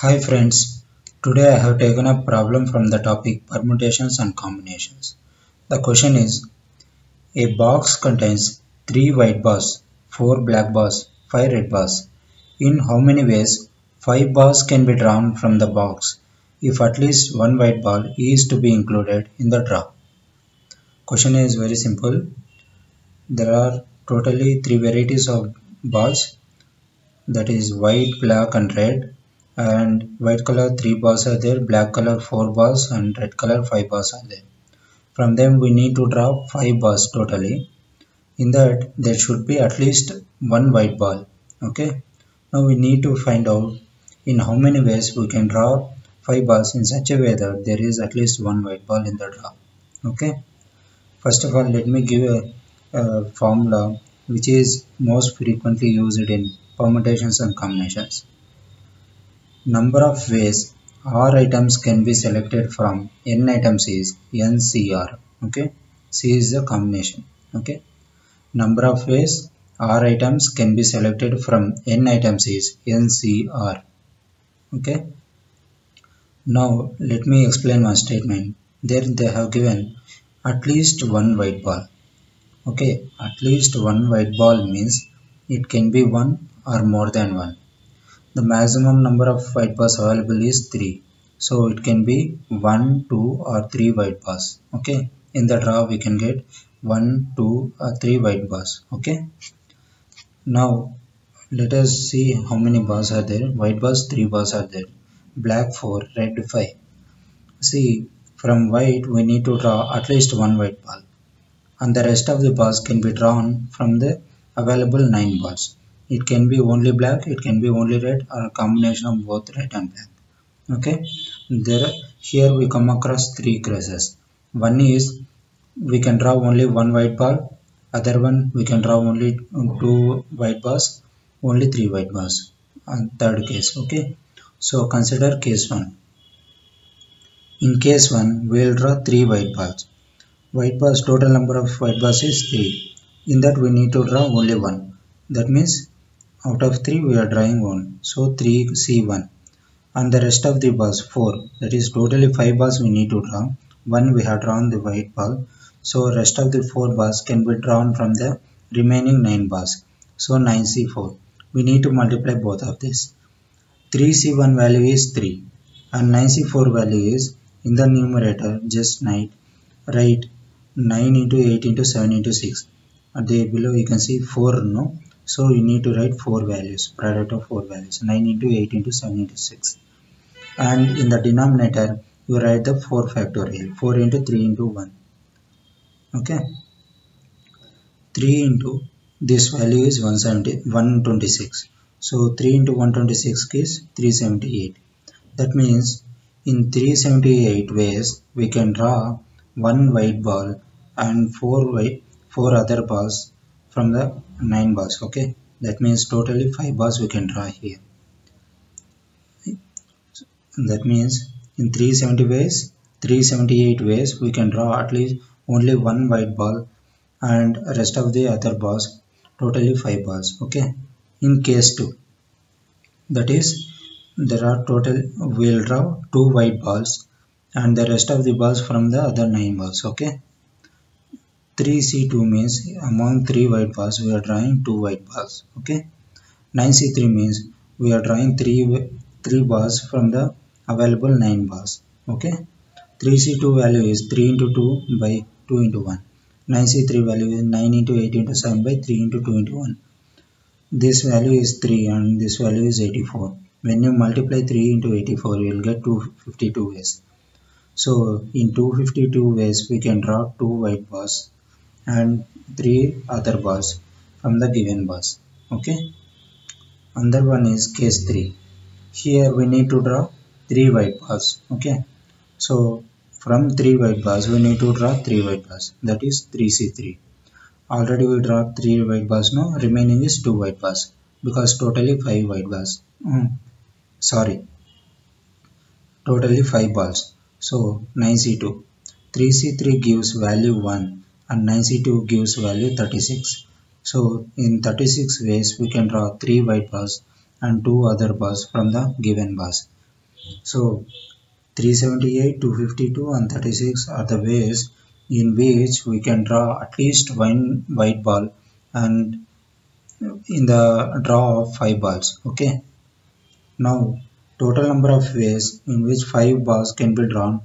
Hi friends, today I have taken a problem from the topic permutations and combinations. The question is, a box contains 3 white bars, 4 black bars, 5 red bars. In how many ways 5 bars can be drawn from the box if at least one white ball is to be included in the draw? Question is very simple. There are totally 3 varieties of balls that is white, black and red and white color 3 bars are there black color 4 bars and red color 5 bars are there. From them we need to draw 5 bars totally. In that there should be at least one white ball okay? Now we need to find out in how many ways we can draw 5 balls in such a way that there is at least one white ball in the draw okay? First of all let me give a, a formula which is most frequently used in permutations and combinations Number of ways R items can be selected from N items is NCR. Okay. C is the combination. Okay. Number of ways R items can be selected from N items is NCR. Okay. Now let me explain one statement. There they have given at least one white ball. Okay. At least one white ball means it can be one or more than one the maximum number of white bars available is 3 so it can be 1 2 or 3 white bars okay? In the draw we can get 1 2 or 3 white bars okay? Now let us see how many bars are there. White bars 3 bars are there. Black 4 red 5 see from white we need to draw at least one white ball and the rest of the bars can be drawn from the available 9 bars it can be only black it can be only red or a combination of both red and black. Okay? There here we come across three cases one is we can draw only one white bar other one we can draw only two white bars only three white bars and third case okay? So consider case one. In case one we will draw three white bars white bars total number of white bars is three in that we need to draw only one. That means out of 3 we are drawing 1. So 3 C1. And the rest of the bars 4. That is totally 5 bars we need to draw. 1 we have drawn the white ball. So rest of the 4 bars can be drawn from the remaining 9 bars. So 9C4. We need to multiply both of this. 3C1 value is 3 and 9C4 value is in the numerator just 9 write 9 into 8 into 7 into 6 at the below you can see 4 no so you need to write four values, product of four values, 9 into 8 into 7 into 6. And in the denominator, you write the 4 factorial, 4 into 3 into 1. Okay. 3 into this value is 170, 126. So 3 into 126 is 378. That means in 378 ways we can draw one white ball and four white, four other balls from the 9 bars okay? That means totally 5 bars we can draw here. That means in 370 ways 378 ways we can draw at least only one white ball and rest of the other bars totally 5 bars okay? In case 2 that is there are total we'll draw two white balls and the rest of the balls from the other 9 balls okay 3c2 means among 3 white balls we are drawing 2 white balls okay? 9c3 means we are drawing 3 3 bars from the available 9 bars okay? 3c2 value is 3 into 2 by 2 into 1 9c3 value is 9 into 8 into 7 by 3 into 2 into 1 this value is 3 and this value is 84 when you multiply 3 into 84 you will get 252 ways. So in 252 ways we can draw two white bars and three other bars from the given bars okay? Another one is case 3 here we need to draw three white bars okay? So from three white bars we need to draw three white bars that is 3c3 already we draw three white bars now remaining is two white bars because totally five white bars mm, sorry. Totally five balls so 9c2 3c3 gives value 1 and 9c2 gives value 36. So in 36 ways we can draw 3 white bars and 2 other bars from the given bars. So 378, 252 and 36 are the ways in which we can draw at least one white ball and in the draw of 5 balls. Okay. Now total number of ways in which 5 balls can be drawn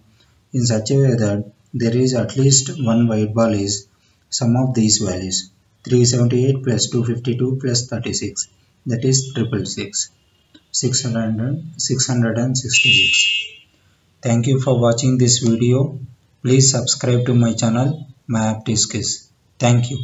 in such a way that there is at least one white ball is sum of these values. 378 plus 252 plus 36 that is triple six. 600 666 thank you for watching this video. Please subscribe to my channel myaptiskills thank you